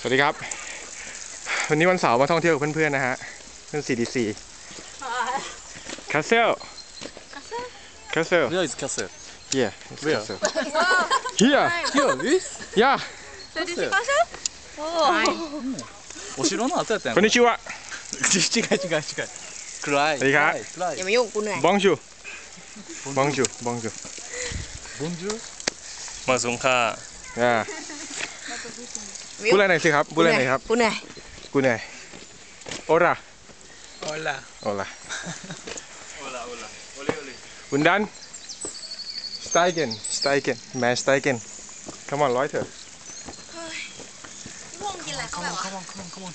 สวัสดีครับ วันนี้วันเสาร์มาท่องเที่ยวกับเพื่อนๆนะฮะเพื่อน CDC คาเซลคาเซล Where is castle? here it's Where? castle here Here, this? yeah お城の後やったんやこんにちは違う違う違う暗いいいか暗い暗い อย่ามายุ่งกูเหนื่อย bonjour bonjour bonjour ボンジュール มาสงค่า อ่าพูดอะไรหน่อยสิครับพูดอะไรหน่อยครับ กูเหนื่อยกูเหนื่อยโอรา Hola โอลาคุณดันสไตเกนสไตเกนแมสไตเกน come on ร้อยเถอะพวกกินอะไรเข้าไปวะ Come on come on come on